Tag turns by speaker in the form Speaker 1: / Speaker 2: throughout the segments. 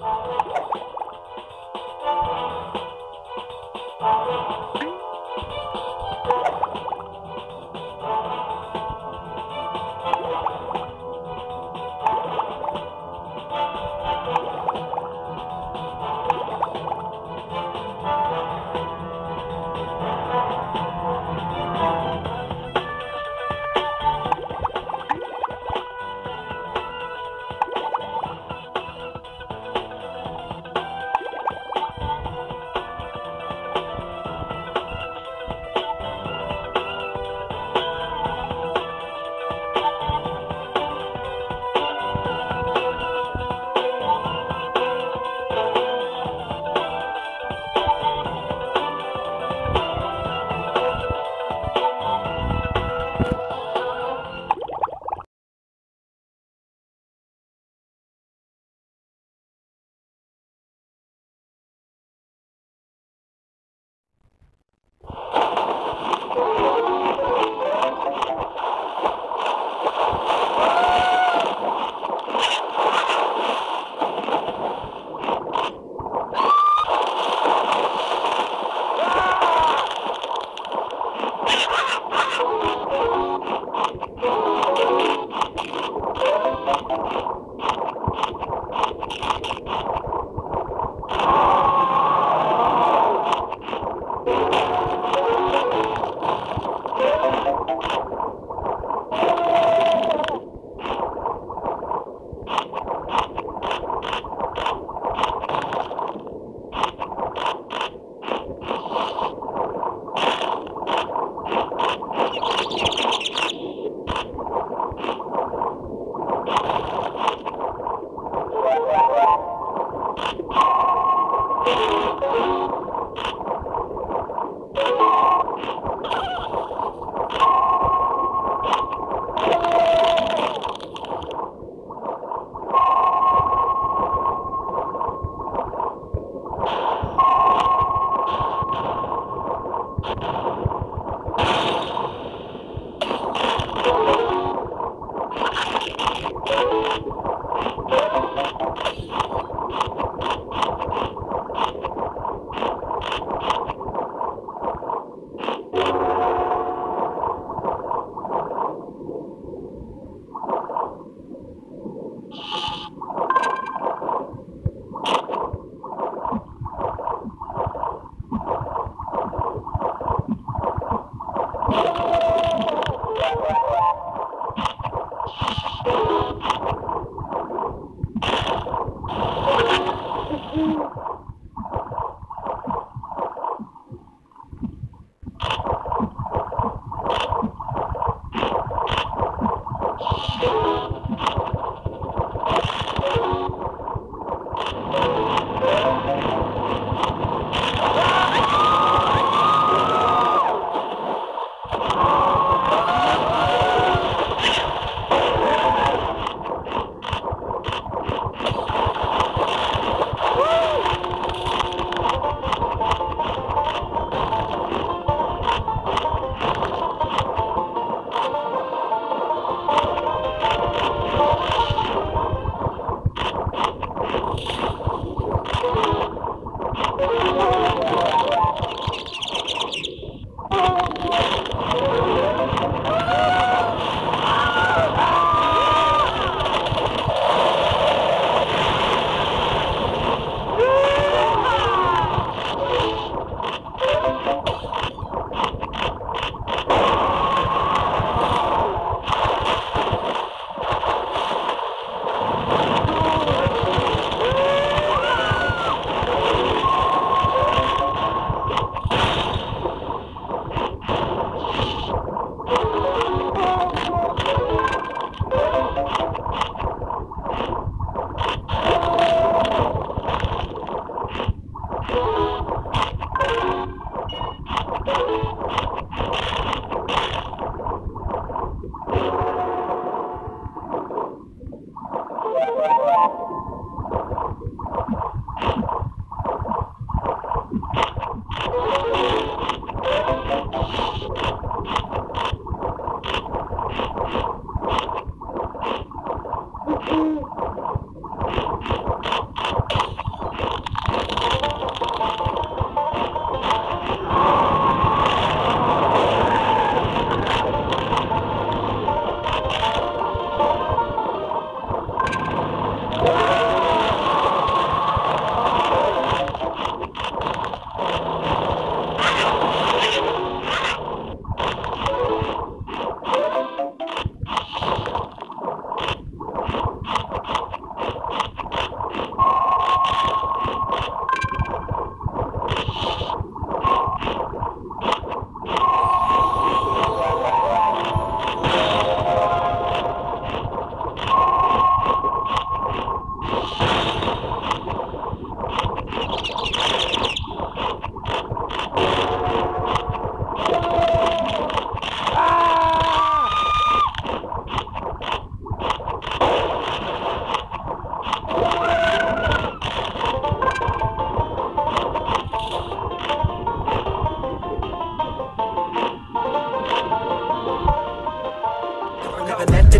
Speaker 1: Oh,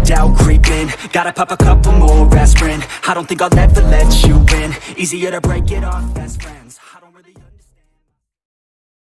Speaker 1: doubt creep in. Gotta pop a couple more aspirin. I don't think I'll ever let you in Easier to break it off best friends